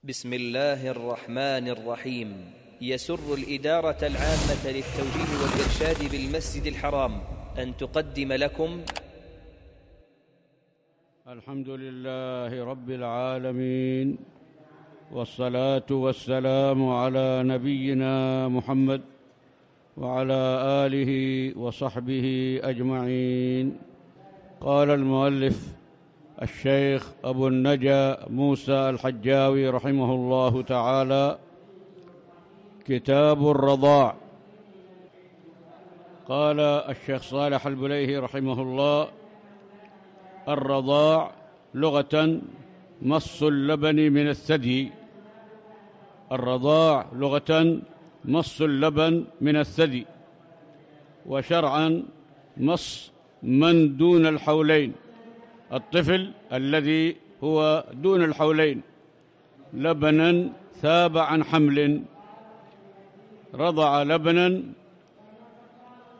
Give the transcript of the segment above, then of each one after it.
بسم الله الرحمن الرحيم. يسر الإدارة العامة للتوجيه والإرشاد بالمسجد الحرام أن تقدم لكم. الحمد لله رب العالمين والصلاة والسلام على نبينا محمد وعلى آله وصحبه أجمعين. قال المؤلف الشيخ أبو النجا موسى الحجاوي رحمه الله تعالى كتاب الرضاع. قال الشيخ صالح البليهي رحمه الله الرضاع لغة مص اللبن من الثدي. الرضاع لغة مص اللبن من الثدي وشرعا مص من دون الحولين. الطفل الذي هو دون الحولين لبنا ثاب عن حمل رضع لبنا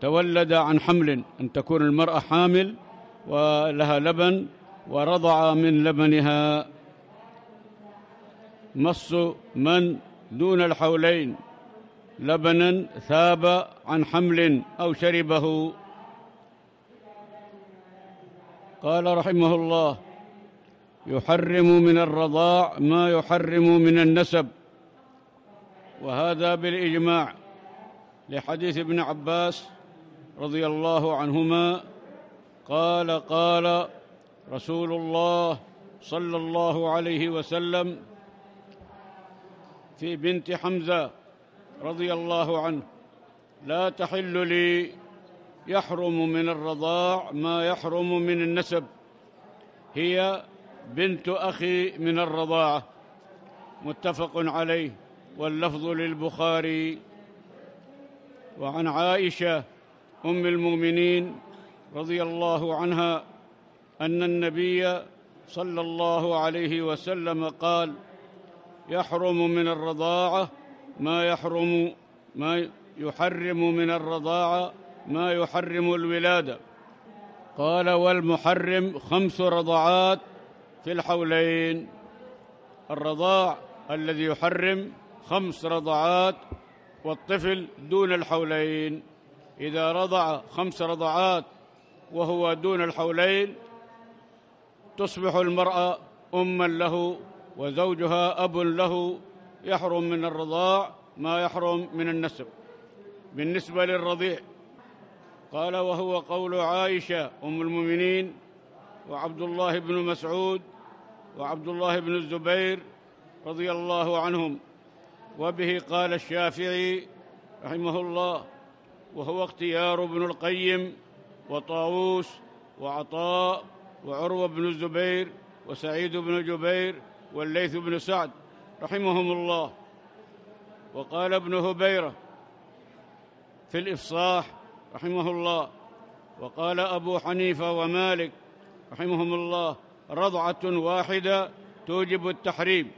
تولد عن حمل أن تكون المرأة حامل ولها لبن ورضع من لبنها مص من دون الحولين لبنا ثاب عن حمل أو شربه. قال رحمه الله يحرم من الرضاع ما يحرم من النسب. وهذا بالإجماع لحديث ابن عباس رضي الله عنهما قال قال رسول الله صلى الله عليه وسلم في بنت حمزة رضي الله عنه لا تحل لي يحرم من الرضاع ما يحرم من النسب. هي بنت أخي من الرضاعة. متفق عليه. واللفظ للبخاري. وعن عائشة أم المؤمنين رضي الله عنها أن النبي صلى الله عليه وسلم قال يحرم من الرضاعة ما يحرم ما يحرم من الرضاعة ما يحرم الولادة. قال والمحرم خمس رضعات في الحولين. الرضاع الذي يحرم خمس رضعات والطفل دون الحولين. إذا رضع خمس رضعات وهو دون الحولين تصبح المرأة أما له وزوجها أب له. يحرم من الرضاع ما يحرم من النسب. بالنسبة للرضيع قال وهو قول عائشة أم المؤمنين وعبد الله بن مسعود وعبد الله بن الزبير رضي الله عنهم. وبه قال الشافعي رحمه الله وهو اختيار ابن القيم وطاووس وعطاء وعروة بن الزبير وسعيد بن جبير والليث بن سعد رحمهم الله. وقال ابن هبيرة في الإفصاح رحمه الله. وقال أبو حنيفة ومالك رحمهم الله رضعة واحدة توجب التحريم.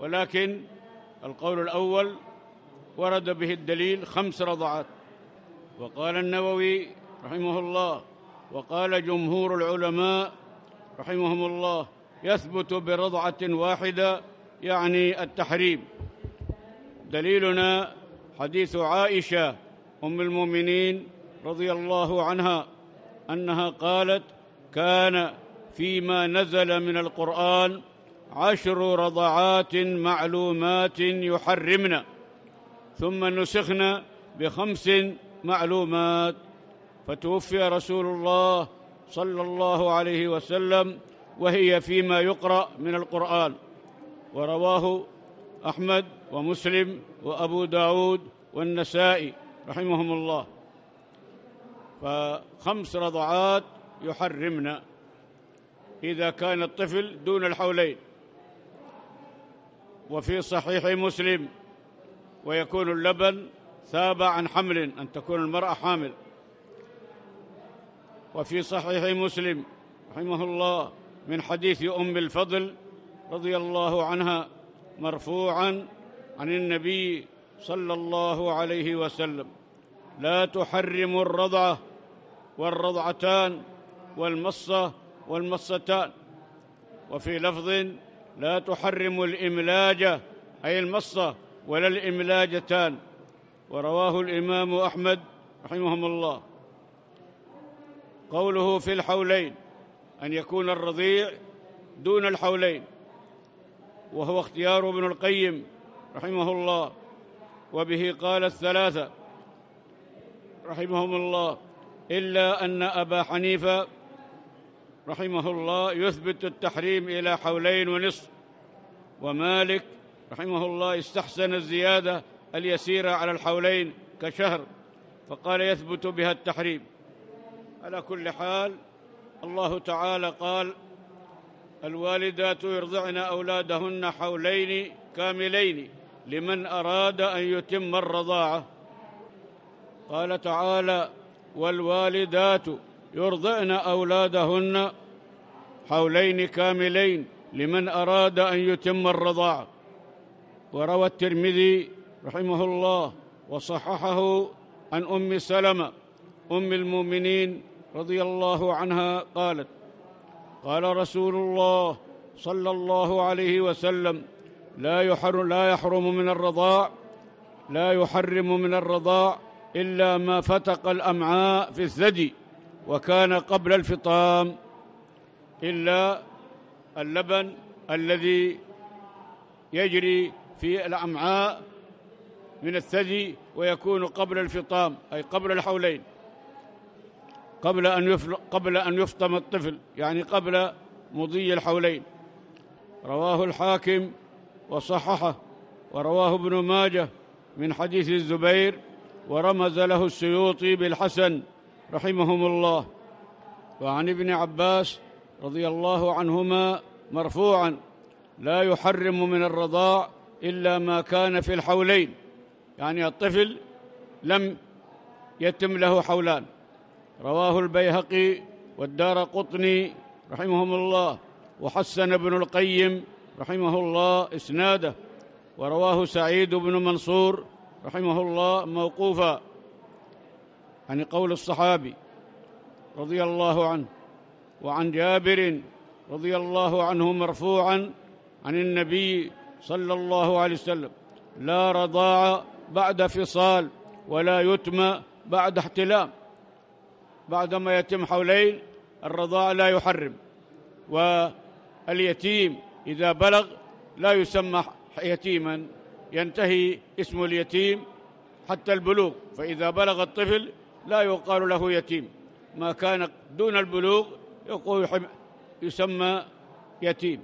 ولكن القول الأول ورد به الدليل خمس رضعات. وقال النووي رحمه الله وقال جمهور العلماء رحمهم الله يثبت برضعة واحدة يعني التحريم. دليلنا حديث عائشة أم المؤمنين رضي الله عنها أنها قالت كان فيما نزل من القرآن عشر رضعات معلومات يحرمن ثم نسخن بخمس معلومات. فتوفي رسول الله صلى الله عليه وسلم وهي فيما يقرأ من القرآن. ورواه أحمد ومسلم وأبو داود والنسائي. رحمهم الله. فخمس رضعات يحرمن إذا كان الطفل دون الحولين. وفي صحيح مسلم ويكون اللبن ثاب عن حمل أن تكون المرأة حامل. وفي صحيح مسلم رحمه الله من حديث أم الفضل رضي الله عنها مرفوعا عن النبي صلى الله عليه وسلم. لا تحرم الرضعه والرضعتان والمصه والمصتان. وفي لفظ لا تحرم الإملاج أي المصة ولا الإملاجتان. ورواه الإمام أحمد رحمهم الله. قوله في الحولين أن يكون الرضيع دون الحولين. وهو اختيار ابن القيم رحمه الله. وبه قال الثلاثة رحمهم الله إلا أن أبا حنيفة رحمه الله يثبت التحريم إلى حولين ونصف ومالك رحمه الله استحسن الزيادة اليسيرة على الحولين كشهر فقال يثبت بها التحريم. على كل حال الله تعالى قال الوالدات يرضعن أولادهن حولين كاملين لمن أراد أن يتم الرضاعة. قال تعالى والوالدات يرضعن أولادهن حولين كاملين لمن أراد أن يتم الرضاعة وروى الترمذي رحمه الله وصححه عن أم سلمة أم المؤمنين رضي الله عنها قالت قال رسول الله صلى الله عليه وسلم لا يحرم لا يحرم من الرضاع لا يحرم من الرضاع إلا ما فتق الأمعاء في الثدي وكان قبل الفطام إلا اللبن الذي يجري في الأمعاء من الثدي ويكون قبل الفطام أي قبل الحولين قبل أن قبل أن يفطم الطفل يعني قبل مضي الحولين. رواه الحاكم وصححه ورواه ابن ماجه من حديث الزبير ورمز له السيوطي بالحسن رحمهم الله. وعن ابن عباس رضي الله عنهما مرفوعا لا يحرم من الرضاع إلا ما كان في الحولين. يعني الطفل لم يتم له حولان. رواه البيهقي والدار قطني رحمهم الله. وحسن ابن القيم رحمه الله إسناده. ورواه سعيد بن منصور رحمه الله موقوفا عن قول الصحابي رضي الله عنه وعن جابر رضي الله عنه مرفوعا عن النبي صلى الله عليه وسلم لا رضاع بعد فصال ولا يتم بعد احتلام. بعدما يتم حولين الرضاع لا يحرم واليتيم إذا بلغ لا يسمى يتيما. ينتهي اسم اليتيم حتى البلوغ فإذا بلغ الطفل لا يقال له يتيم. ما كان دون البلوغ يقول يسمى يتيم.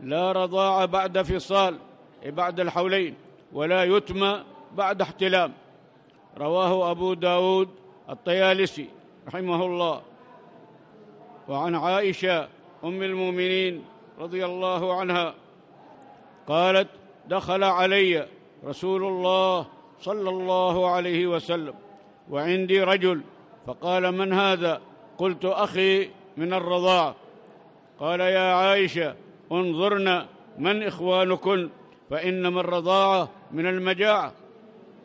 لا رضاع بعد فصال بعد الحولين ولا يتم بعد احتلام. رواه أبو داود الطيالسي رحمه الله. وعن عائشة أم المؤمنين رضي الله عنها قالت دخل علي رسول الله صلى الله عليه وسلم وعندي رجل فقال من هذا؟ قلت أخي من الرضاعه قال يا عائشة انظرن من إخوانكن فإنما الرضاعه من المجاعة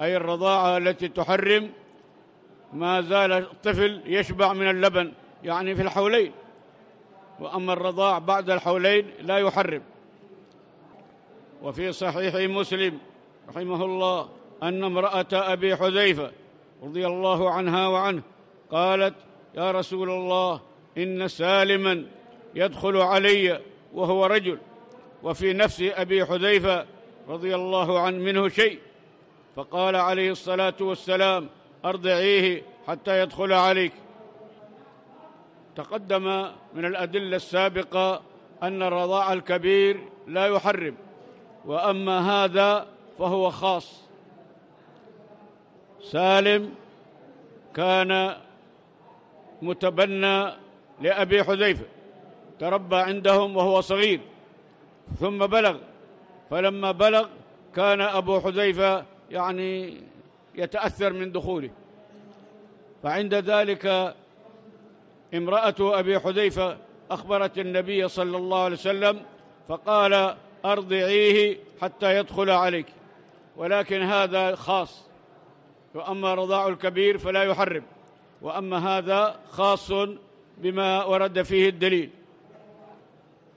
أي الرضاعة التي تحرم ما زال الطفل يشبع من اللبن يعني في الحولين. وأما الرضاع بعد الحولين لا يحرم. وفي صحيح مسلم رحمه الله أن امرأة أبي حذيفة رضي الله عنها وعنه قالت يا رسول الله إن سالما يدخل علي وهو رجل وفي نفس أبي حذيفة رضي الله عنه منه شيء. فقال عليه الصلاة والسلام أرضعيه حتى يدخل عليك. تقدم من الأدلة السابقة أن الرضاع الكبير لا يحرم. وأما هذا فهو خاص. سالم كان متبنى لأبي حذيفة تربى عندهم وهو صغير ثم بلغ. فلما بلغ كان أبو حذيفة يعني يتأثر من دخوله. فعند ذلك امرأة أبي حذيفة أخبرت النبي صلى الله عليه وسلم فقال أرضعيه حتى يدخل عليك. ولكن هذا خاص. وأما رضاع الكبير فلا يحرم. وأما هذا خاص بما ورد فيه الدليل.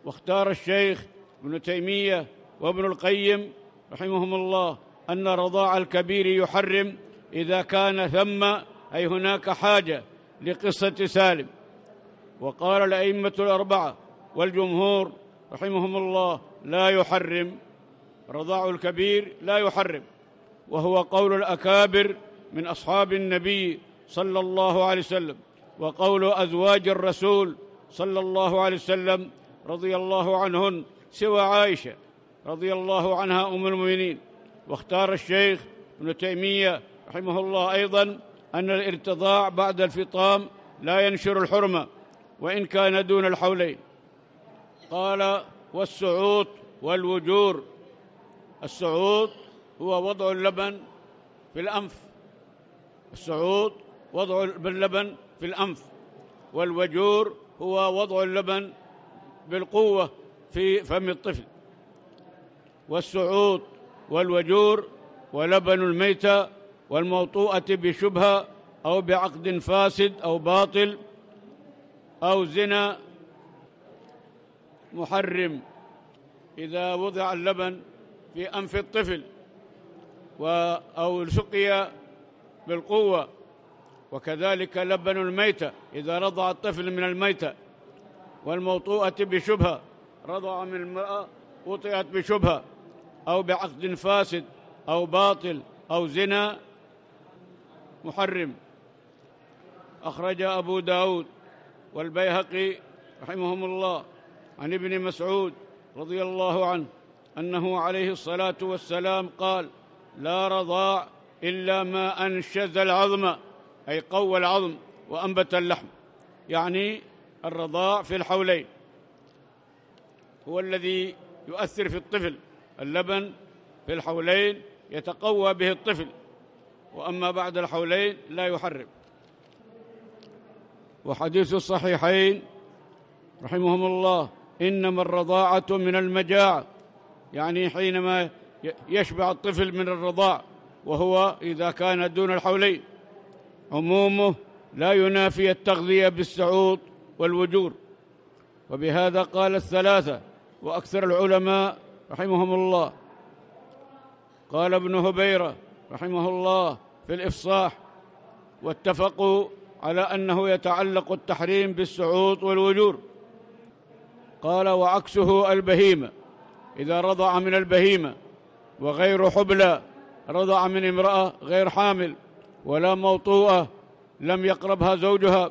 واختار الشيخ ابن تيمية وابن القيم رحمهم الله أن رضاع الكبير يحرم إذا كان ثم أي هناك حاجة لقصة سالم. وقال الأئمة الأربعة والجمهور رحمهم الله لا يحرم. رضاع الكبير لا يحرم. وهو قول الأكابر من أصحاب النبي صلى الله عليه وسلم. وقول أزواج الرسول صلى الله عليه وسلم رضي الله عنهن سوى عائشة رضي الله عنها أم المؤمنين. واختار الشيخ ابن تيمية رحمه الله أيضا أن الارتضاع بعد الفطام لا ينشر الحرمة وإن كان دون الحولين. قال والسعوط والوجور. السعوط هو وضع اللبن في الأنف. السعوط وضع اللبن في الأنف. والوجور هو وضع اللبن بالقوة في فم الطفل. والسعوط والوجور ولبن الميتة والموطوءة بشبهة أو بعقد فاسد أو باطل أو زنا محرم إذا وضع اللبن في أنف الطفل أو سقي بالقوة. وكذلك لبن الميتة إذا رضع الطفل من الميتة والموطوءة بشبهة رضع من المرأة وطئت بشبهة أو بعقد فاسد أو باطل أو زنا محرم. أخرج أبو داود والبيهقي رحمهم الله. عن ابن مسعود رضي الله عنه أنه عليه الصلاة والسلام قال لا رضاع إلا ما أنشز العظم أي قوى العظم وأنبت اللحم. يعني الرضاع في الحولين. هو الذي يؤثر في الطفل. اللبن في الحولين يتقوى به الطفل وأما بعد الحولين لا يحرم. وحديث الصحيحين رحمهم الله إنما الرضاعة من المجاعه يعني حينما يشبع الطفل من الرضاع وهو إذا كان دون الحولين عمومه لا ينافي التغذية بالسعوط والوجور. وبهذا قال الثلاثة وأكثر العلماء رحمهم الله. قال ابن هبيرة رحمه الله في الإفصاح واتفقوا على أنه يتعلق التحريم بالسعوط والوجور. قال وعكسه البهيمة. إذا رضع من البهيمة وغير حبلى رضع من امرأة غير حامل ولا موطوءة لم يقربها زوجها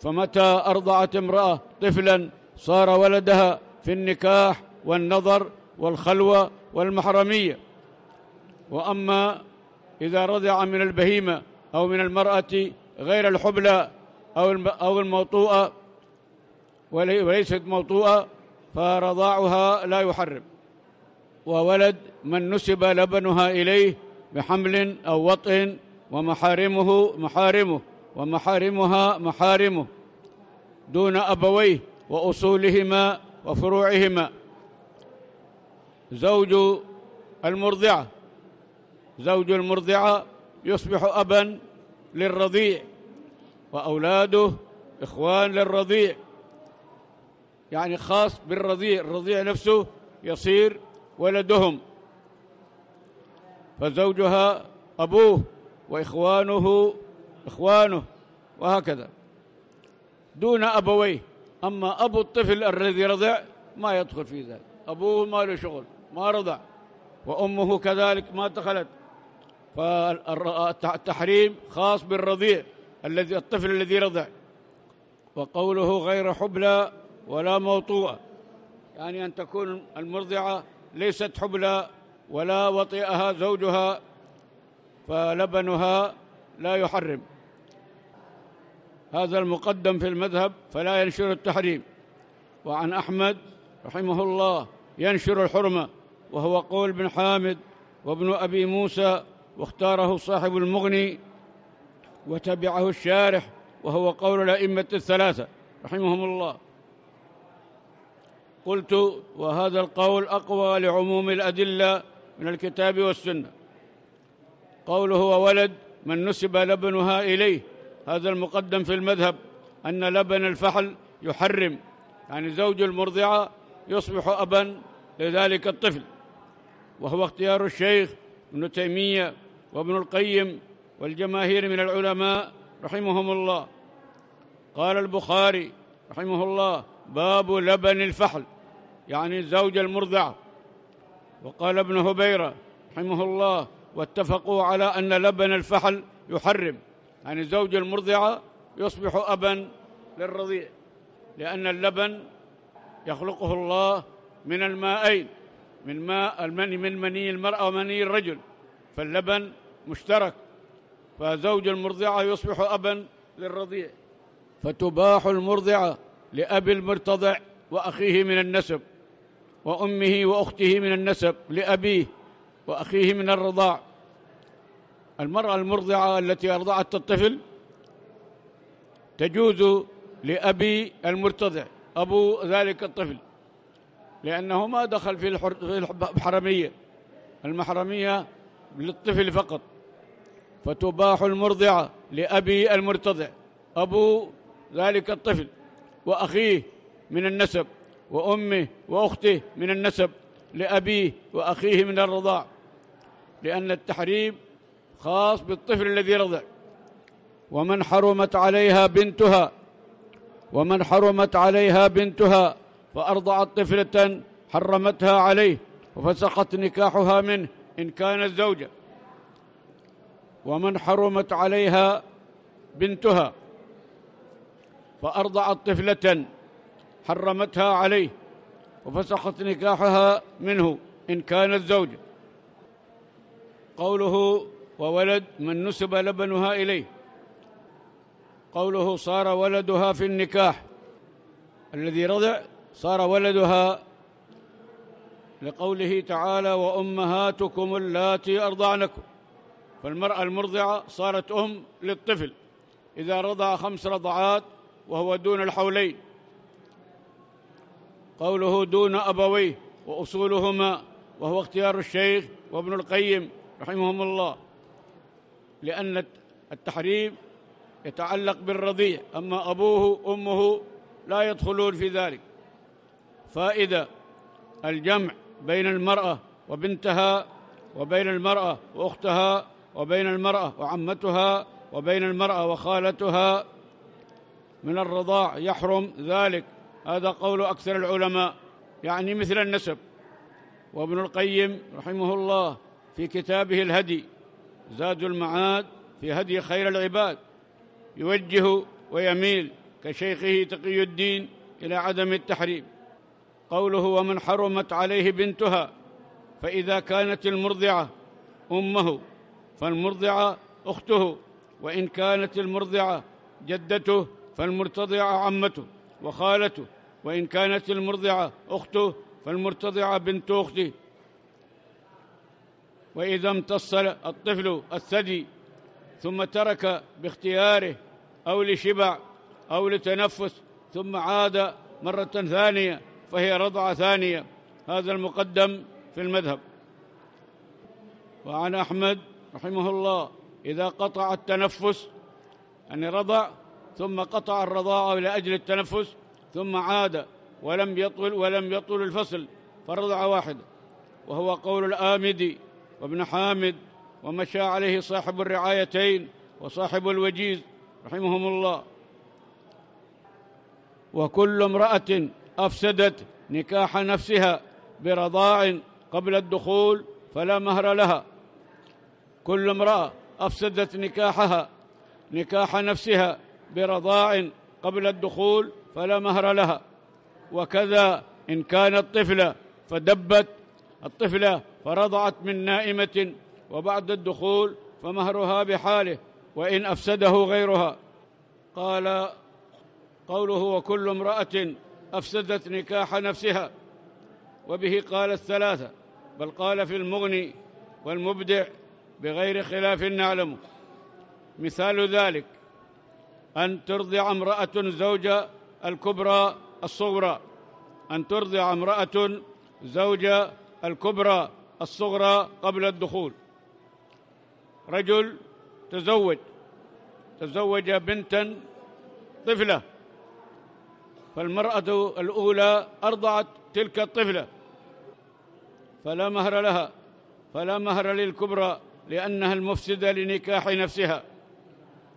فمتى أرضعت امرأة طفلا صار ولدها في النكاح والنظر والخلوة والمحرمية. وأما إذا رضع من البهيمة أو من المرأة غير الحبلى أو الموطوءة وليست موطوءة فرضاعها لا يحرم. وولد من نسب لبنها إليه بحمل أو وطء ومحارمه محارمه ومحارمها محارمه. دون أبويه وأصولهما وفروعهما. زوج المرضعة. زوج المرضعة يصبح ابا للرضيع وأولاده إخوان للرضيع. يعني خاص بالرضيع الرضيع نفسه يصير ولدهم. فزوجها أبوه وإخوانه إخوانه وهكذا. دون أبويه. أما أبو الطفل الذي رضع ما يدخل في ذلك. أبوه ما له شغل ما رضع. وأمه كذلك ما دخلت. فالتحريم خاص بالرضيع الذي الطفل الذي رضع. وقوله غير حبلى ولا موطوءة يعني أن تكون المرضعة ليست حبلى ولا وطئها زوجها فلبنها لا يحرم. هذا المقدم في المذهب فلا ينشر التحريم. وعن أحمد رحمه الله ينشر الحرمة وهو قول بن حامد وابن أبي موسى واختاره صاحب المغني وتبعه الشارح وهو قول الأئمة الثلاثة رحمهم الله. قلت وهذا القول أقوى لعموم الأدلة من الكتاب والسنة. قوله وولد من نسب لبنها إليه. هذا المقدم في المذهب أن لبن الفحل يحرم يعني زوج المرضعة يصبح أبا لذلك الطفل. وهو اختيار الشيخ ابن تيمية وابن القيم والجماهير من العلماء رحمهم الله. قال البخاري رحمه الله باب لبن الفحل. يعني الزوجة المرضعة وقال ابن هبيرة رحمه الله واتفقوا على أن لبن الفحل يحرم. يعني الزوجة المرضعة يصبح أبا للرضيع لأن اللبن يخلقه الله من المائين من ماء المني من مني المرأة ومني الرجل. فاللبن مشترك. فزوج المرضعة يصبح أبا للرضيع. فتباح المرضعة لأبي المرتضع وأخيه من النسب. وأمه وأخته من النسب لأبيه وأخيه من الرضاع. المرأة المرضعة التي أرضعت الطفل تجوز لأبي المرتضع أبو ذلك الطفل لأنه ما دخل في الحرمية. المحرمية للطفل فقط. فتباح المرضعة لأبي المرتضع أبو ذلك الطفل وأخيه من النسب. وأمه وأخته من النسب لأبيه وأخيه من الرضاع لأن التحريم خاص بالطفل الذي رضع. ومن حرمت عليها بنتها ومن حرمت عليها بنتها فأرضعت طفلة حرمتها عليه وفسخت نكاحها منه إن كانت زوجة. ومن حرمت عليها بنتها فأرضعت طفلة حرمتها عليه وفسخت نكاحها منه إن كانت زوجة قوله وولد من نسب لبنها إليه. قوله صار ولدها في النكاح. الذي رضع صار ولدها لقوله تعالى وأمهاتكم اللاتي أرضعنكم. فالمرأة المرضعة صارت أم للطفل. إذا رضع خمس رضعات وهو دون الحولين. قوله دون أبويه وأصولهما وهو اختيار الشيخ وابن القيم رحمهم الله. لأن التحريم يتعلق بالرضيع أما أبوه أمه لا يدخلون في ذلك. فائدة الجمع بين المرأة وبنتها وبين المرأة وأختها وبين المرأة وعمتها وبين المرأة وخالتها. من الرضاع يحرم ذلك. هذا قول أكثر العلماء يعني مثل النسب. وابن القيم رحمه الله في كتابه الهدي زاد المعاد في هدي خير العباد يوجه ويميل كشيخه تقي الدين إلى عدم التحريم. قوله ومن حرمت عليه بنتها فإذا كانت المرضعة أمه فالمرضعة أخته وإن كانت المرضعة جدته فالمرتضعة عمته وخالته. وإن كانت المرضعة أخته فالمرتضعة بنت أخته وإذا امتص الطفل الثدي ثم ترك باختياره أو لشبع أو لتنفس ثم عاد مرة ثانية فهي رضعة ثانية. هذا المقدم في المذهب. وعن أحمد رحمه الله إذا قطع التنفس يعني رضع ثم قطع الرضاعة لأجل التنفس ثم عاد ولم يطول ولم يطول الفصل فرضع واحدة وهو قول الآمدي وابن حامد ومشى عليه صاحب الرعايتين وصاحب الوجيز رحمهم الله. وكل امرأة أفسدت نكاح نفسها برضاع قبل الدخول فلا مهر لها. كل امرأة أفسدت نكاحها نكاح نفسها برضاع قبل الدخول فلا مهر لها. وكذا إن كانت طفلة فدبت الطفلة فرضعت من نائمة وبعد الدخول فمهرها بحاله وإن أفسده غيرها. قال قوله وكل امرأة أفسدت نكاح نفسها وبه قال الثلاثة بل قال في المغني والمبدع بغير خلاف نعلمه مثال ذلك أن ترضع امرأة زوج الكبرى الصغرى. أن ترضع امرأة زوج الكبرى الصغرى قبل الدخول. رجل تزوج تزوج بنتا طفلة. فالمرأة الأولى أرضعت تلك الطفلة. فلا مهر لها فلا مهر للكبرى لأنها المفسدة لنكاح نفسها.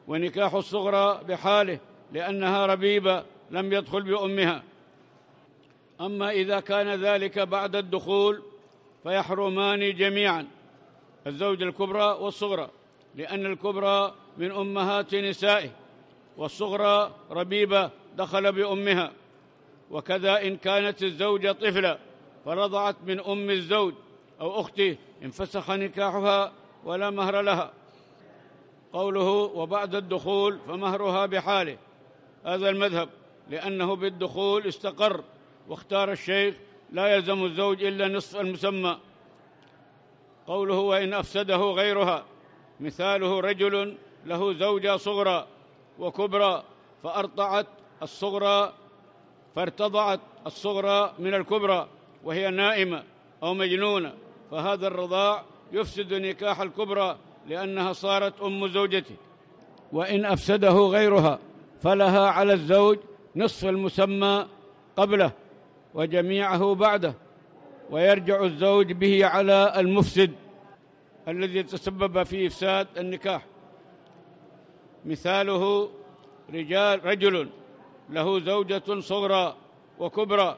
ونكاح الصغرى بحاله لأنها ربيبة. لم يدخل بأمها. أما إذا كان ذلك بعد الدخول فيحرمان جميعا الزوجة الكبرى والصغرى لأن الكبرى من أمهات نسائه والصغرى ربيبة دخل بأمها. وكذا إن كانت الزوجة طفلة فرضعت من أم الزوج أو أخته انفسخ نكاحها ولا مهر لها. قوله وبعد الدخول فمهرها بحاله. هذا المذهب. لأنه بالدخول استقر واختار الشيخ لا يلزم الزوج إلا نصف المسمى. قوله وإن أفسده غيرها مثاله رجل له زوجة صغرى وكبرى فأرضعت الصغرى فارتضعت الصغرى من الكبرى وهي نائمة أو مجنونة. فهذا الرضاع يفسد نكاح الكبرى لأنها صارت أم زوجته. وإن أفسده غيرها فلها على الزوج نصف المسمى قبله وجميعه بعده ويرجع الزوج به على المفسد الذي تسبب في إفساد النكاح. مثاله رجال رجل له زوجة صغرى وكبرى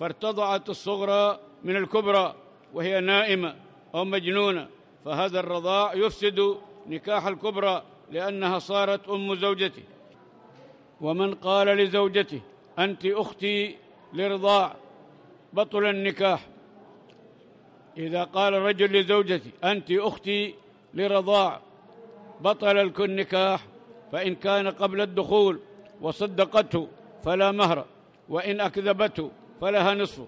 فارتضعت الصغرى من الكبرى وهي نائمة أو مجنونة فهذا الرضاع يفسد نكاح الكبرى لأنها صارت أم زوجته. ومن قال لزوجته أنت أختي لرضاع بطل النكاح. إذا قال الرجل لزوجته أنت أختي لرضاع بطل النكاح فإن كان قبل الدخول وصدقته فلا مهر وإن أكذبته فلها نصف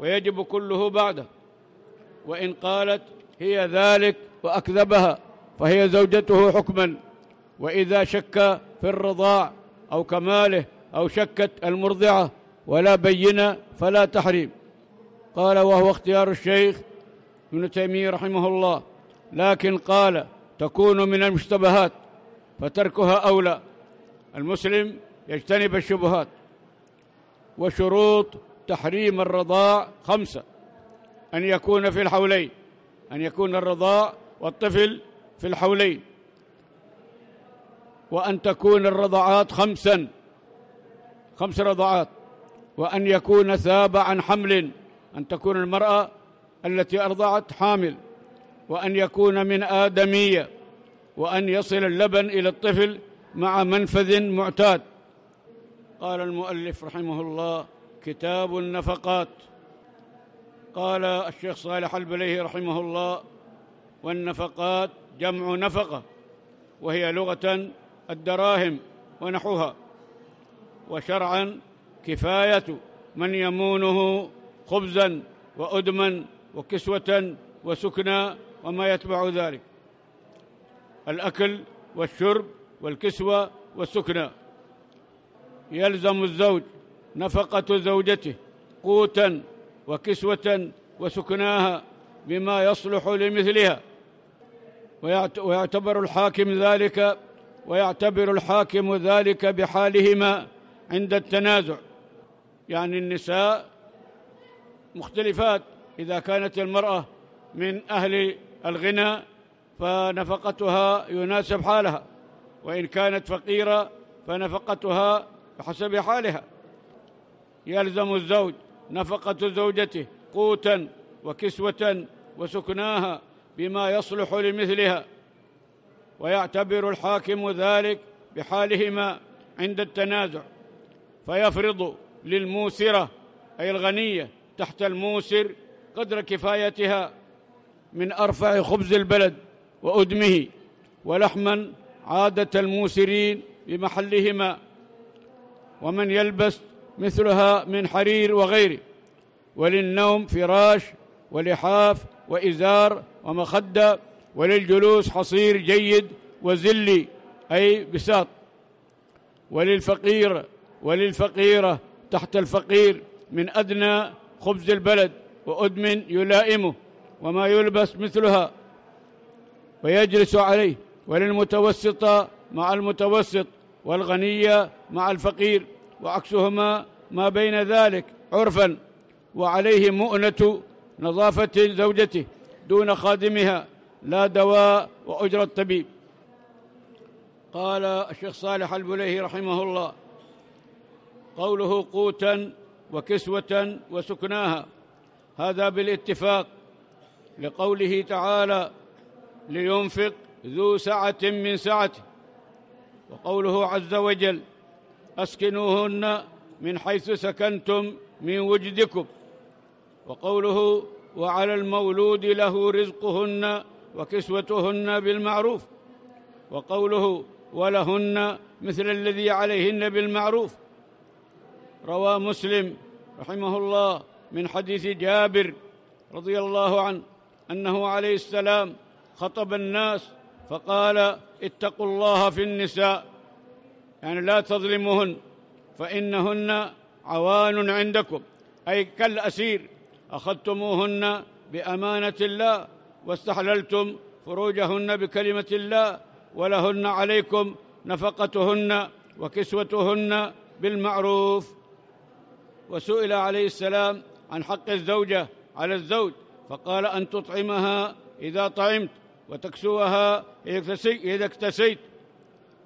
ويجب كله بعده. وإن قالت هي ذلك وأكذبها فهي زوجته حكما. وإذا شك في الرضاع أو كماله أو شكت المرضعة ولا بينة فلا تحريم. قال وهو اختيار الشيخ ابن تيمية رحمه الله. لكن قال تكون من المشتبهات فتركها أولى. المسلم يجتنب الشبهات وشروط تحريم الرضاع خمسة. أن يكون في الحولين أن يكون الرضاع والطفل في الحولين. وأن تكون الرضعات خمسا. خمس رضعات وأن يكون ثاب عن حمل أن تكون المرأة التي أرضعت حامل. وأن يكون من آدمية. وأن يصل اللبن إلى الطفل مع منفذ معتاد. قال المؤلف رحمه الله كتاب النفقات. قال الشيخ صالح البليهي رحمه الله والنفقات جمع نفقة وهي لغة الدراهم ونحوها. وشرعا كفاية من يمونه خبزا وأدما وكسوة وسكنى وما يتبع ذلك. الأكل والشرب والكسوة والسكنى يلزم الزوج نفقة زوجته قوتا وكسوة وسكناها بما يصلح لمثلها. ويعتبر الحاكم ذلك ويعتبر الحاكم ذلك بحالهما عند التنازع. يعني النساء مختلفات. إذا كانت المرأة من أهل الغنى فنفقتها يناسب حالها وإن كانت فقيرة فنفقتها بحسب حالها. يلزم الزوج نفقة زوجته قوتا وكسوة وسكناها بما يصلح لمثلها. ويعتبر الحاكم ذلك بحالهما عند التنازع فيفرض للموسرة أي الغنية تحت الموسر قدر كفايتها من أرفع خبز البلد وأدمه ولحما عادة الموسرين بمحلهما ومن يلبس مثلها من حرير وغيره وللنوم فراش ولحاف وإزار ومخدة وللجلوس حصير جيد وزلي أي بساط. وللفقير وللفقيرة تحت الفقير من أدنى خبز البلد وأدم يلائمه وما يلبس مثلها ويجلس عليه. وللمتوسطة مع المتوسط والغنية مع الفقير وعكسهما ما بين ذلك عرفا وعليه مؤنة نظافة زوجته دون خادمها. لا دواء وأجرة طبيب قال الشيخ صالح البليهي رحمه الله قوله قوتا وكسوة وسكناها هذا بالاتفاق لقوله تعالى لينفق ذو سعة من سعته. وقوله عز وجل أسكنوهن من حيث سكنتم من وجدكم. وقوله وعلى المولود له رزقهن وكسوتهن بالمعروف وقوله ولهن مثل الذي عليهن بالمعروف. روى مسلم رحمه الله من حديث جابر رضي الله عنه أنه عليه السلام خطب الناس فقال اتقوا الله في النساء يعني لا تظلموهن فإنهن عوان عندكم أي كالأسير أخذتموهن بأمانة الله واستحللتم فروجهن بكلمة الله ولهن عليكم نفقتهن وكسوتهن بالمعروف. وسئل عليه السلام عن حق الزوجة على الزوج فقال أن تطعمها إذا طعمت وتكسوها إذا اكتسيت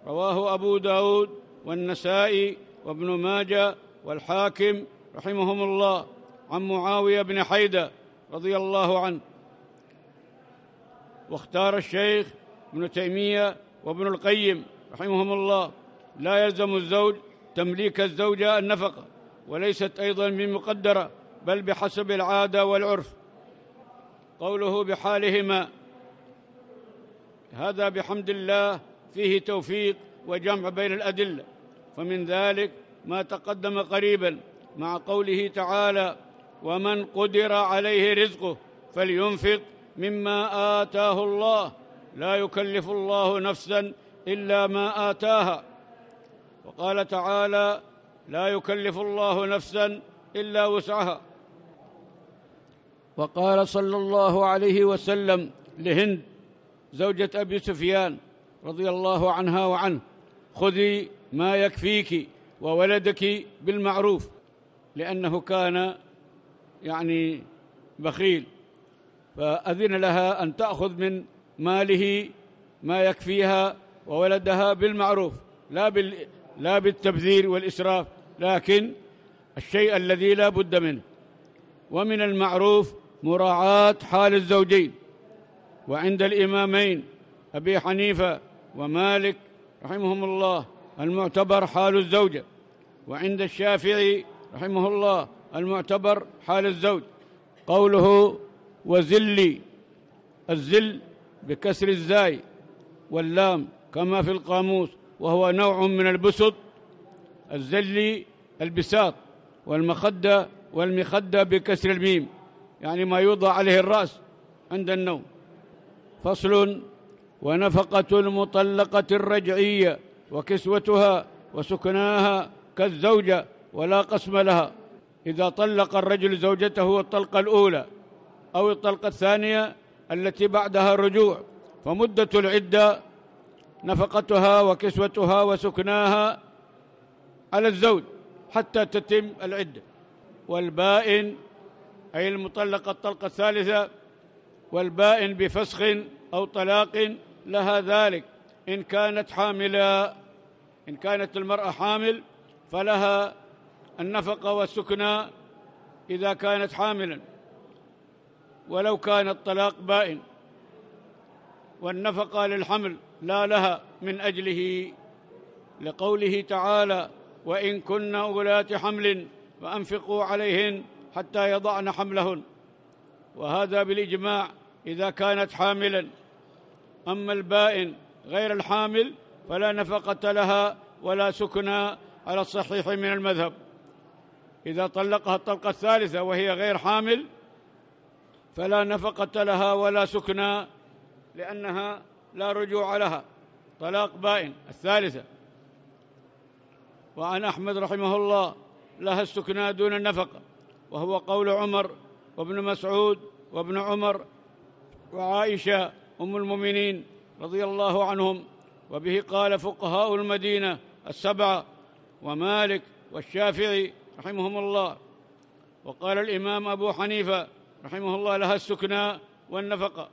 رواه أبو داود والنسائي وابن ماجه والحاكم رحمهم الله. عن معاوية بن حيده رضي الله عنه واختار الشيخ ابن تيمية وابن القيم رحمهم الله. لا يلزم الزوج تمليك الزوجة النفقة وليست أيضا بمقدرة بل بحسب العادة والعرف. قوله بحالهما هذا بحمد الله فيه توفيق وجمع بين الأدلة. فمن ذلك ما تقدم قريبا مع قوله تعالى ومن قدر عليه رزقه فلينفق مما آتاه الله. لا يكلف الله نفسا إلا ما آتاها. وقال تعالى لا يكلف الله نفسا إلا وسعها. وقال صلى الله عليه وسلم لهند زوجة أبي سفيان رضي الله عنها وعنه خذي ما يكفيك وولدك بالمعروف لأنه كان يعني بخيل. فأذن لها أن تأخذ من ماله ما يكفيها وولدها بالمعروف لا بال لا بالتبذير والإسراف لكن الشيء الذي لا بد منه. ومن المعروف مراعاة حال الزوجين. وعند الإمامين أبي حنيفة ومالك رحمهم الله المعتبر حال الزوجة. وعند الشافعي رحمه الله المعتبر حال الزوج. قوله وزلي الزل بكسر الزاي واللام كما في القاموس وهو نوع من البسط الزلي البساط والمخدة والمخدة بكسر الميم يعني ما يوضع عليه الرأس عند النوم. فصل ونفقة المطلقة الرجعية وكسوتها وسكناها كالزوجة ولا قسم لها. إذا طلق الرجل زوجته الطلقة الأولى أو الطلقة الثانية التي بعدها رجوع فمدة العدة نفقتها وكسوتها وسكناها على الزوج حتى تتم العدة. والبائن أي المطلقة الطلقة الثالثة والبائن بفسخ أو طلاق لها ذلك. إن كانت حاملا إن كانت المرأة حامل فلها النفقة والسكنى إذا كانت حاملا. ولو كان الطلاق بائن. والنفقة للحمل لا لها من أجله. لقوله تعالى وإن كن أولات حمل فأنفقوا عليهن حتى يضعن حملهن. وهذا بالإجماع إذا كانت حاملا. أما البائن غير الحامل فلا نفقة لها ولا سكنى على الصحيح من المذهب. إذا طلقها الطلقة الثالثة وهي غير حامل فلا نفقة لها ولا سكنى لأنها لا رجوع لها. طلاق بائن الثالثة. وعن أحمد رحمه الله لها السكنى دون النفقة وهو قول عمر وابن مسعود وابن عمر وعائشة أم المؤمنين رضي الله عنهم وبه قال فقهاء المدينة السبعة ومالك والشافعي رحمهم الله. وقال الإمام أبو حنيفة رحمه الله لها السكنى والنفقه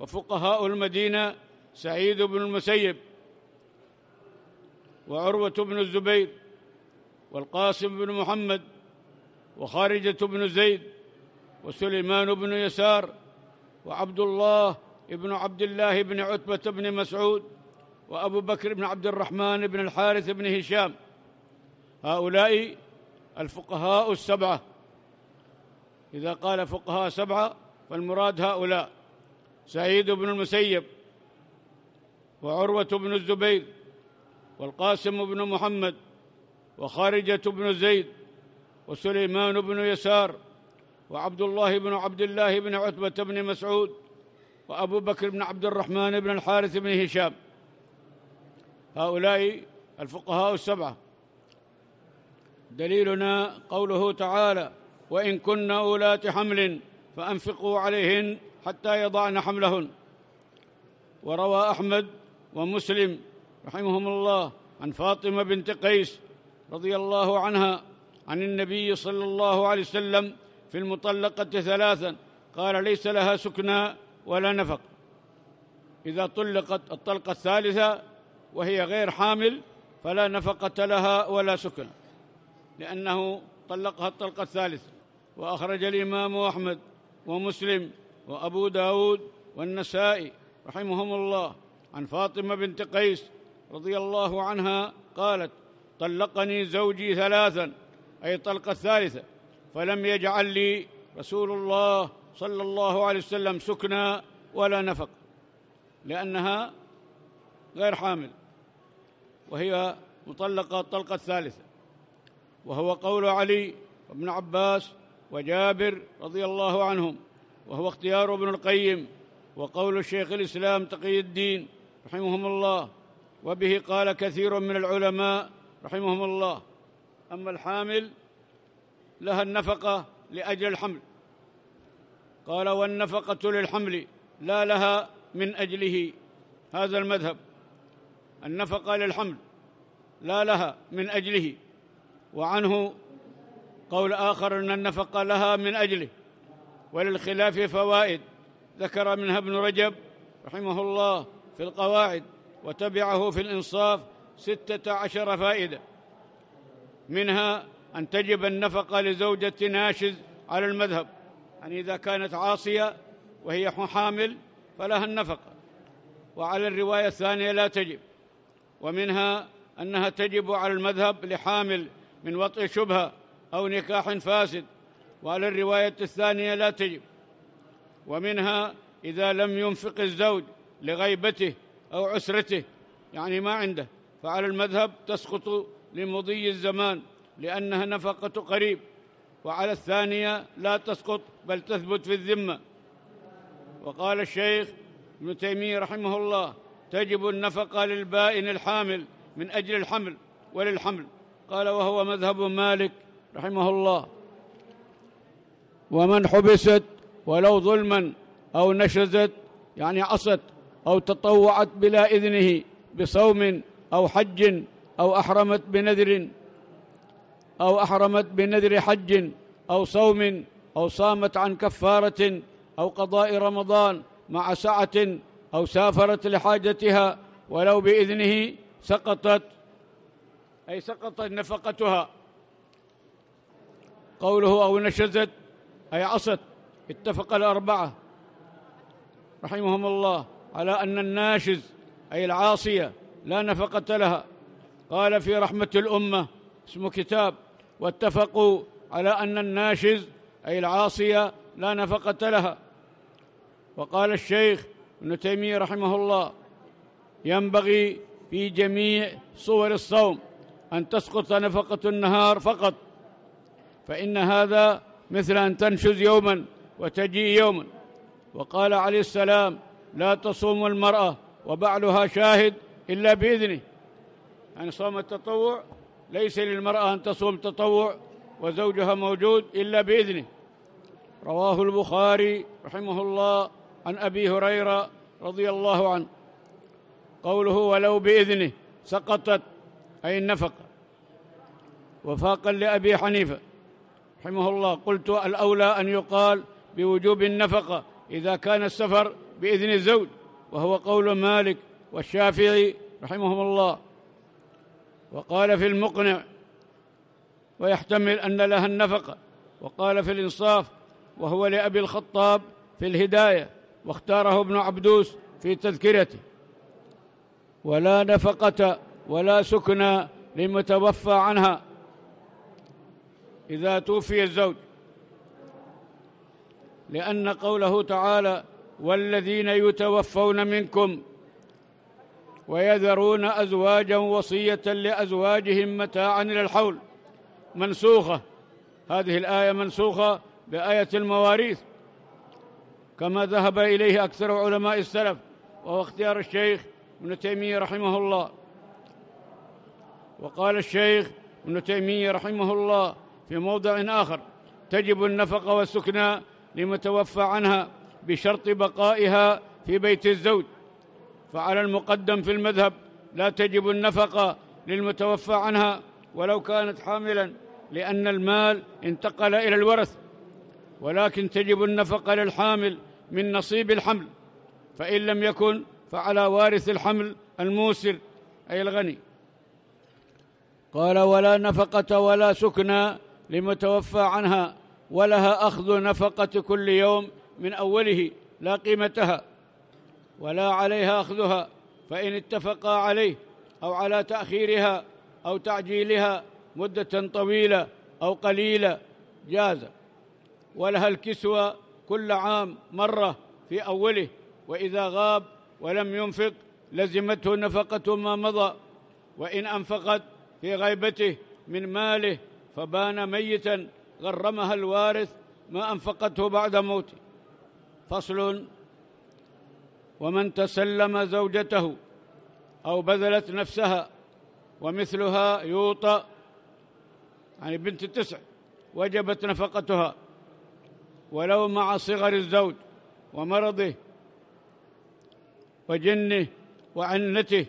وفقهاء المدينة سعيد بن المسيب وعروة بن الزبير والقاسم بن محمد وخارجة بن زيد وسليمان بن يسار وعبد الله بن عبد الله بن عتبة بن مسعود وأبو بكر بن عبد الرحمن بن الحارث بن هشام. هؤلاء الفقهاء السبعة. إذا قال فقهاء سبعة فالمراد هؤلاء سعيد بن المسيب وعروة بن الزبير والقاسم بن محمد وخارجة بن زيد وسليمان بن يسار وعبد الله بن عبد الله بن عتبة بن مسعود وأبو بكر بن عبد الرحمن بن الحارث بن هشام. هؤلاء الفقهاء السبعة. دليلنا قوله تعالى وإن كن أولات حمل فأنفقوا عليهن حتى يضعن حملهن. وروى أحمد ومسلم رحمهم الله عن فاطمة بنت قيس رضي الله عنها عن النبي صلى الله عليه وسلم في المطلقة ثلاثا قال ليس لها سكنى ولا نفق. إذا طلقت الطلقة الثالثة وهي غير حامل فلا نفقة لها ولا سكنى لأنه طلقها الطلقة الثالثة. وأخرج الإمام أحمد ومسلم وأبو داود والنسائي رحمهم الله عن فاطمة بنت قيس رضي الله عنها قالت طلقني زوجي ثلاثا أي الطلقه الثالثه فلم يجعل لي رسول الله صلى الله عليه وسلم سكنى ولا نفق لأنها غير حامل وهي مطلقة الطلقه الثالثه وهو قول علي وابن عباس وجابر رضي الله عنهم وهو اختيار ابن القيم وقول الشيخ الإسلام تقي الدين رحمهم الله وبه قال كثير من العلماء رحمهم الله. أما الحامل لها النفقة لأجل الحمل. قال والنفقة للحمل لا لها من أجله. هذا المذهب. النفقة للحمل لا لها من أجله. وعنه قول آخر إن النفقة لها من أجله وللخلاف فوائد. ذكر منها ابن رجب رحمه الله في القواعد وتبعه في الإنصاف ستة عشر فائدة. منها أن تجب النفقة لزوجة ناشز على المذهب. يعني إذا كانت عاصية وهي حامل فلها النفقة. وعلى الرواية الثانية لا تجب. ومنها أنها تجب على المذهب لحامل من وطئ شبهة أو نكاح فاسد وعلى الروايه الثانية لا تجب. ومنها إذا لم ينفق الزوج لغيبته أو عسرته يعني ما عنده. فعلى المذهب تسقط لمضي الزمان لأنها نفقة قريب. وعلى الثانية لا تسقط بل تثبت في الذمة. وقال الشيخ ابن تيمية رحمه الله تجب النفقة للبائن الحامل من أجل الحمل وللحمل. قال وهو مذهب مالك رحمه الله ومن حبست ولو ظلما أو نشزت يعني عصت أو تطوعت بلا إذنه بصوم أو حج أو أحرمت بنذر أو أحرمت بنذر حج أو صوم أو صامت عن كفارة أو قضاء رمضان مع سعة أو سافرت لحاجتها ولو بإذنه سقطت أي سقطت نفقتها. قوله أو نشزت أي عصت اتفق الأربعة رحمهم الله على أن الناشز أي العاصية لا نفقة لها. قال في رحمة الأمة اسمه كتاب واتفقوا على أن الناشز أي العاصية لا نفقة لها. وقال الشيخ ابن تيمية رحمه الله ينبغي في جميع صور الصوم أن تسقط نفقة النهار فقط. فإن هذا مثل أن تنشز يوما وتجيء يوما. وقال عليه السلام لا تصوم المرأة وبعلها شاهد إلا بإذنه. يعني صوم التطوع ليس للمرأة أن تصوم تطوع وزوجها موجود إلا بإذنه. رواه البخاري رحمه الله عن أبي هريرة رضي الله عنه. قوله ولو بإذنه سقطت أي النفقة. وفاقا لأبي حنيفة. رحمه الله قلت الأولى أن يقال بوجوب النفقة إذا كان السفر بإذن الزوج وهو قول مالك والشافعي رحمهم الله. وقال في المقنع ويحتمل أن لها النفقة. وقال في الإنصاف وهو لأبي الخطاب في الهداية واختاره ابن عبدوس في تذكرته. ولا نفقة ولا سكنى لمتوفى عنها. إذا توفي الزوج. لأن قوله تعالى والذين يتوفون منكم ويذرون أزواجا وصية لأزواجهم متاعا إلى الحول. منسوخة. هذه الآية منسوخة بآية المواريث. كما ذهب إليه أكثر علماء السلف وهو اختيار الشيخ ابن تيمية رحمه الله. وقال الشيخ ابن تيمية رحمه الله في موضع آخر. تجب النفقة والسكنى لمتوفى عنها بشرط بقائها في بيت الزوج. فعلى المقدم في المذهب لا تجب النفقة للمتوفى عنها ولو كانت حاملا لأن المال انتقل إلى الورث. ولكن تجب النفقة للحامل من نصيب الحمل. فإن لم يكن فعلى وارث الحمل الموسر أي الغني. قال ولا نفقة ولا سكنى لمتوفى عنها ولها أخذ نفقة كل يوم من أوله لا قيمتها ولا عليها أخذها فإن اتفقا عليه أو على تأخيرها أو تعجيلها مدة طويلة أو قليلة جاز. ولها الكسوة كل عام مرة في أوله وإذا غاب ولم ينفق لزمته نفقة ما مضى وإن أنفقت في غيبته من ماله فبان ميتا غرمها الوارث ما أنفقته بعد موته. فصل ومن تسلم زوجته أو بذلت نفسها ومثلها يوطى يعني بنت التسع وجبت نفقتها ولو مع صغر الزوج ومرضه وجنه وعنته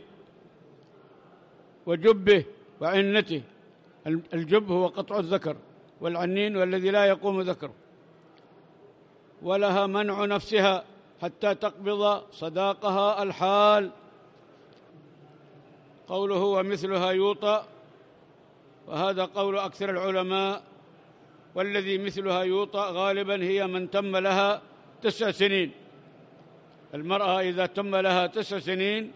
وجبه وعنته. الجب هو قطع الذكر والعنين والذي لا يقوم ذكره. ولها منع نفسها حتى تقبض صداقها الحال. قوله ومثلها يوطى وهذا قول أكثر العلماء. والذي مثلها يوطى غالبا هي من تم لها تسع سنين. المرأة إذا تم لها تسع سنين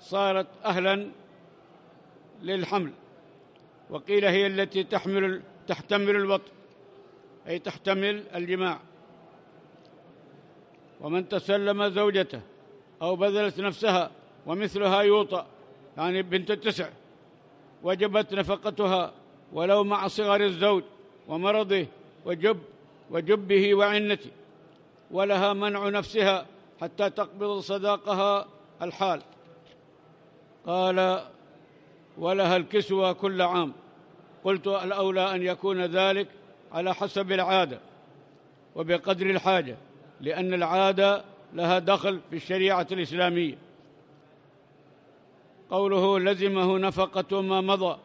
صارت أهلا للحمل. وقيل هي التي تحمل تحتمل الوطء أي تحتمل الجماع. ومن تسلم زوجته أو بذلت نفسها ومثلها يوطأ يعني بنت التسع وجبت نفقتها ولو مع صغر الزوج ومرضه وجب وجبه وعنته ولها منع نفسها حتى تقبض صداقها الحال. قال ولها الكسوة كل عام. قلت الأولى أن يكون ذلك على حسب العادة وبقدر الحاجة لأن العادة لها دخل في الشريعة الإسلامية. قوله لزمه نفقة ما مضى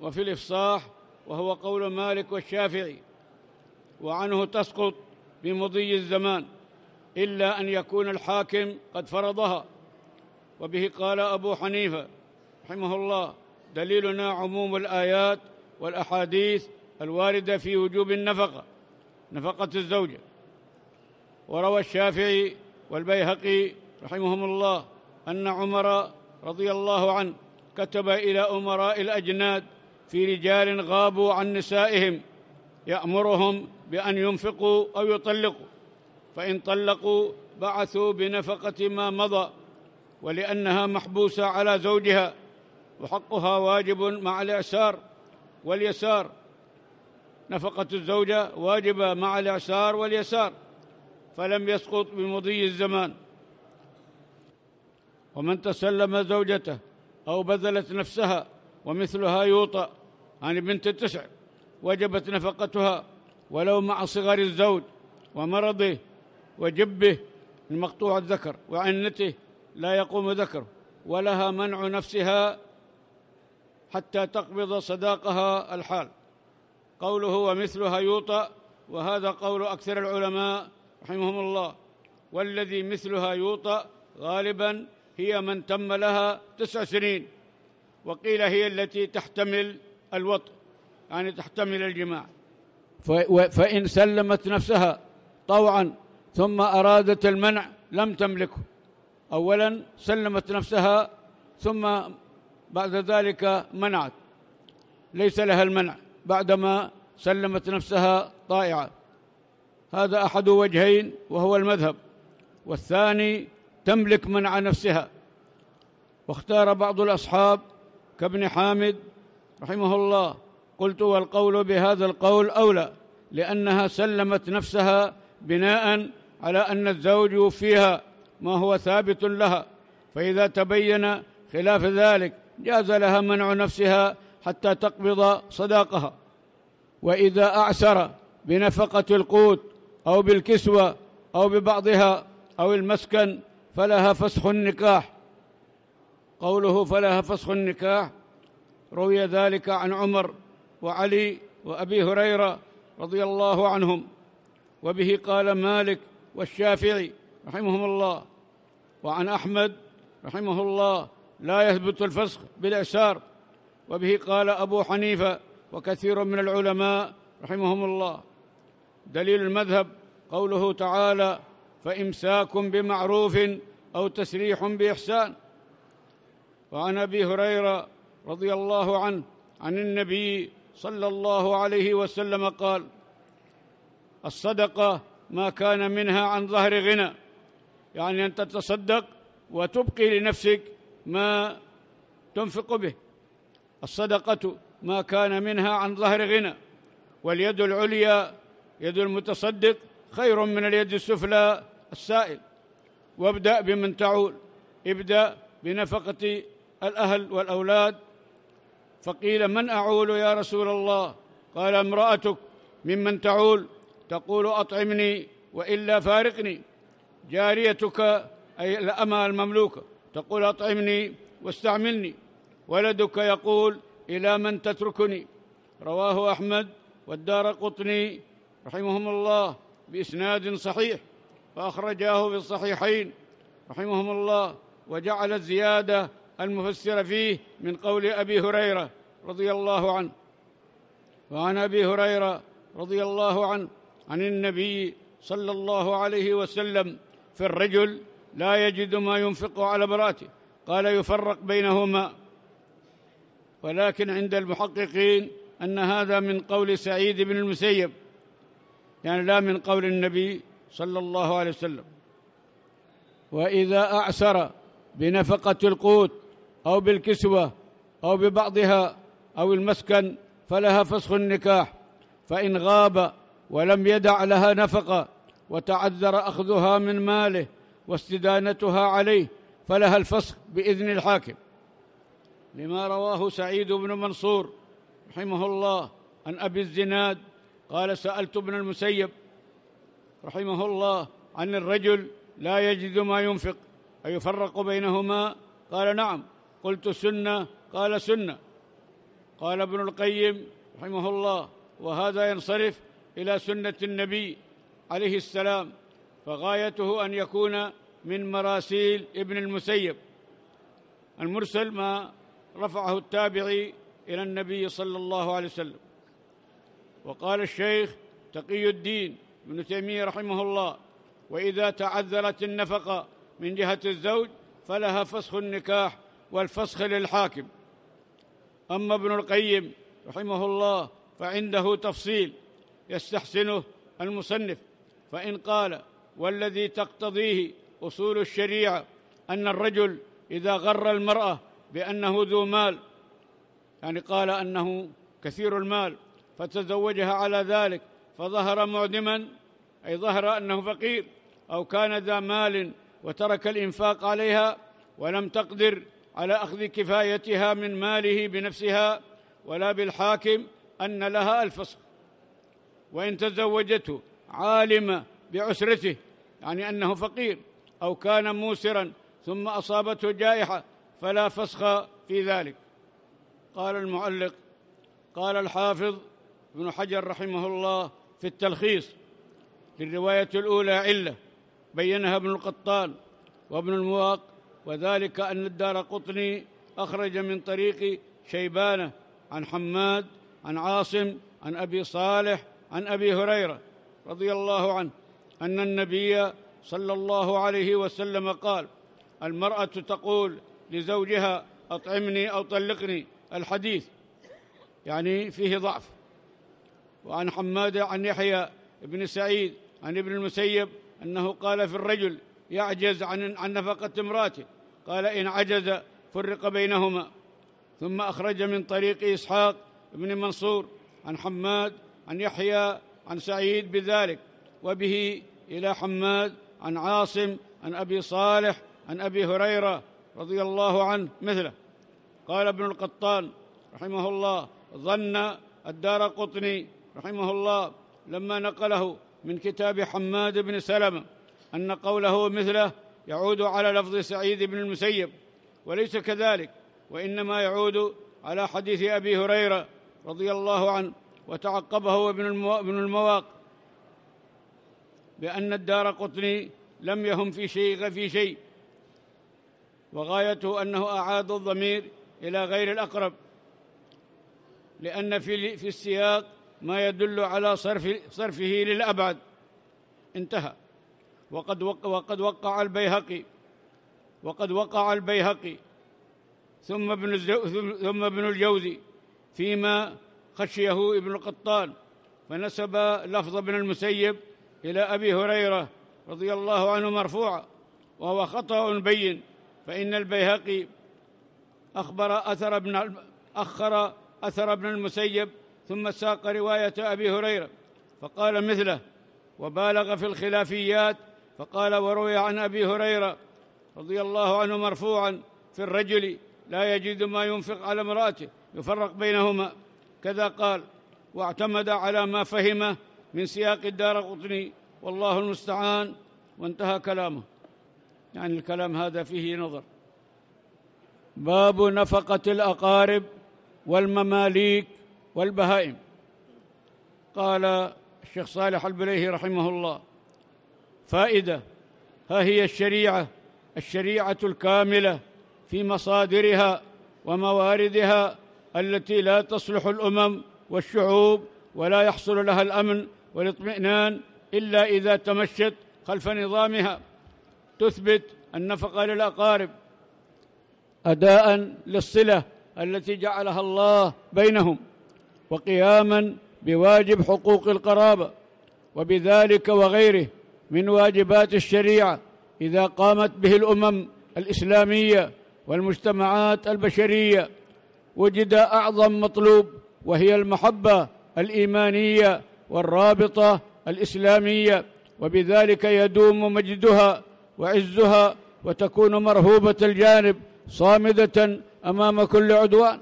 وفي الإفصاح وهو قول مالك والشافعي وعنه تسقط بمضي الزمان إلا أن يكون الحاكم قد فرضها. وبه قال أبو حنيفة رحمه الله دليلنا عموم الآيات والأحاديث الواردة في وجوب النفقة نفقة الزوجة. وروى الشافعي والبيهقي رحمهم الله أن عمر رضي الله عنه كتب إلى أمراء الأجناد في رجال غابوا عن نسائهم يأمرهم بأن ينفقوا أو يطلقوا فإن طلقوا بعثوا بنفقة ما مضى ولأنها محبوسة على زوجها وحقها واجب مع الإعسار واليسار. نفقة الزوجة واجبة مع الإعسار واليسار فلم يسقط بمضي الزمان. ومن تسلم زوجته أو بذلت نفسها ومثلها يوطأ عن بنت التسع وجبت نفقتها ولو مع صغر الزوج ومرضه وجبه المقطوع الذكر وعنته لا يقوم ذكر ولها منع نفسها حتى تقبض صداقها الحال. قوله ومثلها يوطأ وهذا قول أكثر العلماء رحمهم الله. والذي مثلها يوطأ غالبا هي من تم لها تسع سنين وقيل هي التي تحتمل الوطء يعني تحتمل الجماع. فإن سلمت نفسها طوعا ثم أرادت المنع لم تملكه. أولا سلمت نفسها ثم بعد ذلك منعت. ليس لها المنع بعدما سلمت نفسها طائعة. هذا أحد وجهين وهو المذهب والثاني تملك منع نفسها. واختار بعض الأصحاب كابن حامد رحمه الله قلت والقول بهذا القول أولى لأنها سلمت نفسها بناء على أن الزوج يوفيها ما هو ثابت لها فإذا تبين خلاف ذلك جاز لها منع نفسها حتى تقبض صداقها. وإذا أعسر بنفقة القوت أو بالكسوة أو ببعضها أو المسكن فلها فسخ النكاح. قوله فلها فسخ النكاح روي ذلك عن عمر وعلي وأبي هريرة رضي الله عنهم. وبه قال مالك والشافعي رحمهم الله. وعن أحمد رحمه الله لا يثبت الفسخ بالإعسار. وبه قال أبو حنيفة وكثير من العلماء رحمهم الله. دليل المذهب قوله تعالى فإمساك بمعروف أو تسريح بإحسان. وعن أبي هريرة رضي الله عنه عن النبي صلى الله عليه وسلم قال الصدقة ما كان منها عن ظهر غنى. يعني أن تتصدق وتبقي لنفسك ما تنفق به. الصدقة ما كان منها عن ظهر غنى. واليد العليا يد المتصدق خير من اليد السفلى السائل. وابدأ بمن تعول. ابدأ بنفقة الأهل والأولاد. فقيل من أعول يا رسول الله؟ قال امرأتك. ممن تعول. تقول أطعمني وإلا فارقني. جاريتك أي الأمة المملوكة. تقول أطعمني واستعملني. ولدك يقول إلى من تتركني. رواه أحمد والدار قطني رحمهم الله بإسناد صحيح فأخرجاه في الصحيحين رحمهم الله وجعل الزيادة المفسرة فيه من قول أبي هريرة رضي الله عنه. وعن أبي هريرة رضي الله عنه عن النبي صلى الله عليه وسلم في الرجل لا يجد ما ينفق على امراته قال يفرق بينهما. ولكن عند المحققين أن هذا من قول سعيد بن المسيب. يعني لا من قول النبي صلى الله عليه وسلم. وإذا أعسر بنفقة القوت أو بالكسوة أو ببعضها أو المسكن فلها فسخ النكاح. فإن غاب ولم يدع لها نفقة وتعذر أخذها من ماله واستدانتها عليه فلها الفسخ بإذن الحاكم. لما رواه سعيد بن منصور رحمه الله عن أبي الزناد قال سألت ابن المسيب رحمه الله عن الرجل لا يجد ما ينفق أيفرق بينهما؟ قال نعم. قلت سنة؟ قال سنة. قال ابن القيم رحمه الله وهذا ينصرف إلى سنة النبي عليه السلام. فغايته أن يكون من مراسيل ابن المسيب. المرسل ما رفعه التابعي إلى النبي صلى الله عليه وسلم. وقال الشيخ تقي الدين ابن تيمية رحمه الله وإذا تعذرت النفقة من جهة الزوج فلها فسخ النكاح والفسخ للحاكم. أما ابن القيم رحمه الله فعنده تفصيل يستحسنه المصنف فإن قال والذي تقتضيه أصول الشريعة أن الرجل إذا غر المرأة بأنه ذو مال يعني قال أنه كثير المال فتزوجها على ذلك فظهر معدما أي ظهر أنه فقير أو كان ذا مال وترك الإنفاق عليها ولم تقدر على أخذ كفايتها من ماله بنفسها ولا بالحاكم أن لها الفسخ وإن تزوجته عالمة بعسرته يعني أنه فقير أو كان موسرا ثم أصابته جائحة فلا فسخ في ذلك. قال المعلق قال الحافظ ابن حجر رحمه الله في التلخيص للرواية الأولى علة بينها ابن القطان وابن المواق وذلك أن الدار قطني أخرج من طريق شيبانة عن حماد عن عاصم عن أبي صالح عن أبي هريرة رضي الله عنه. أن النبي صلى الله عليه وسلم قال المرأة تقول لزوجها أطعمني أو طلقني. الحديث يعني فيه ضعف. وعن حماد عن يحيى بن سعيد عن ابن المسيب أنه قال في الرجل يعجز عن عن نفقة امرأته. قال إن عجز فرق بينهما. ثم أخرج من طريق إسحاق بن منصور عن حماد عن يحيى عن سعيد بذلك. وبه إلى حماد عن عاصم عن أبي صالح عن أبي هريرة رضي الله عنه مثله. قال ابن القطان رحمه الله ظن الدار قطني رحمه الله لما نقله من كتاب حماد بن سلمة أن قوله مثله يعود على لفظ سعيد بن المسيب وليس كذلك وإنما يعود على حديث أبي هريرة رضي الله عنه وتعقبه ابن المواق بأن الدار قطني لم يهم في شيء في شيء. وغايته أنه أعاد الضمير إلى غير الأقرب. لأن في في السياق ما يدل على صرف صرفه للأبعد. انتهى. وقد وقع وقد وقع البيهقي. وقد وقع البيهقي. ثم ابن ثم ابن الجوزي فيما خشيه ابن القطان. فنسب لفظ ابن المسيب إلى أبي هريرة رضي الله عنه مرفوعا وهو خطأ بين فإن البيهقي أخبر أثر ابن أخر أثر ابن المسيب ثم ساق رواية أبي هريرة فقال مثله وبالغ في الخلافيات فقال وروي عن أبي هريرة رضي الله عنه مرفوعا في الرجل لا يجد ما ينفق على امرأته يفرق بينهما كذا قال واعتمد على ما فهمه من سياق الدار قطني والله المستعان وانتهى كلامه. يعني الكلام هذا فيه نظر. باب نفقة الأقارب والمماليك والبهائم. قال الشيخ صالح البليهي رحمه الله فائدة ها هي الشريعة الشريعة الكاملة في مصادرها ومواردها التي لا تصلح الأمم والشعوب ولا يحصل لها الأمن والاطمئنان إلا إذا تمشت خلف نظامها. تثبت النفقة للأقارب أداء للصلة التي جعلها الله بينهم وقياما بواجب حقوق القرابة وبذلك وغيره من واجبات الشريعة إذا قامت به الأمم الإسلامية والمجتمعات البشرية. وجد أعظم مطلوب وهي المحبة الإيمانية والرابطة الإسلامية وبذلك يدوم مجدها وعزها وتكون مرهوبة الجانب صامدة أمام كل عدوان.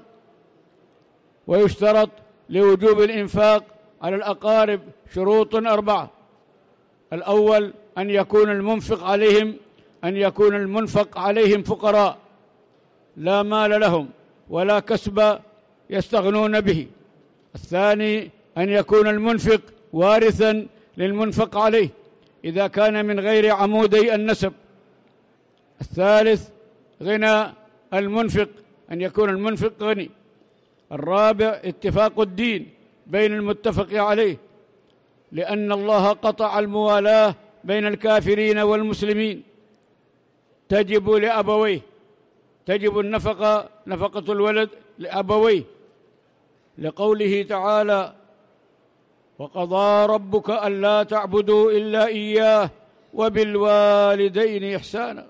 ويشترط لوجوب الإنفاق على الأقارب شروط أربعة. الأول أن يكون المنفق عليهم أن يكون المنفق عليهم فقراء. لا مال لهم ولا كسب يستغنون به. الثاني أن يكون المنفق وارثا للمنفق عليه إذا كان من غير عمودي النسب. الثالث غنى المنفق أن يكون المنفق غني. الرابع اتفاق الدين بين المتفق عليه لأن الله قطع الموالاة بين الكافرين والمسلمين. تجب لأبويه تجب النفقة نفقة الولد لأبويه. لقوله تعالى وقضى ربك ألا تعبدوا إلا إياه وبالوالدين إحسانا.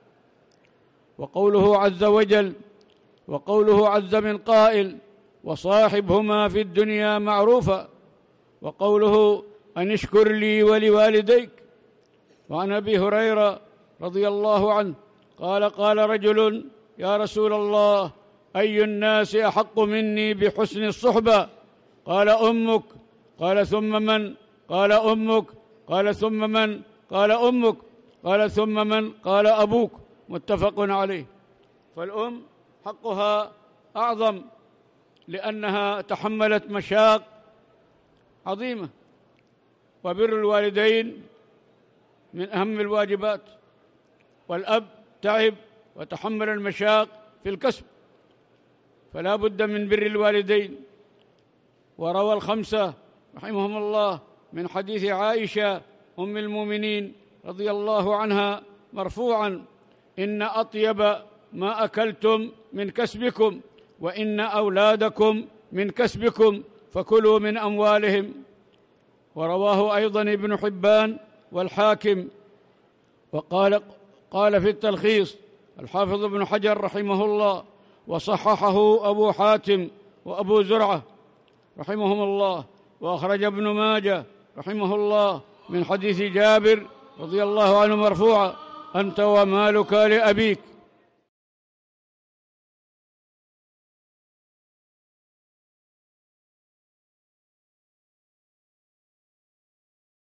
وقوله عز وجل وقوله عز من قائل وصاحبهما في الدنيا معروفا. وقوله أن اشكر لي ولوالديك. وعن أبي هريرة رضي الله عنه قال قال رجل يا رسول الله أي الناس أحق مني بحسن الصحبة؟ قال أمك. قال ثم من؟ قال أمك. قال ثم من؟ قال أمك. قال ثم من؟ قال أبوك. متفق عليه. فالأم حقها أعظم لأنها تحملت مشاق عظيمة. وبر الوالدين من أهم الواجبات. والأب تعب وتحمل المشاق في الكسب. فلا بد من بر الوالدين. وروى الخمسة رحمهم الله من حديث عائشة أم المؤمنين رضي الله عنها مرفوعا إن أطيب ما أكلتم من كسبكم وإن أولادكم من كسبكم فكلوا من أموالهم. ورواه أيضا ابن حبان والحاكم. وقال قال في التلخيص الحافظ ابن حجر رحمه الله وصححه أبو حاتم وأبو زرعة رحمهم الله. وأخرج ابن ماجه رحمه الله من حديث جابر رضي الله عنه مرفوعا أنت ومالك لأبيك.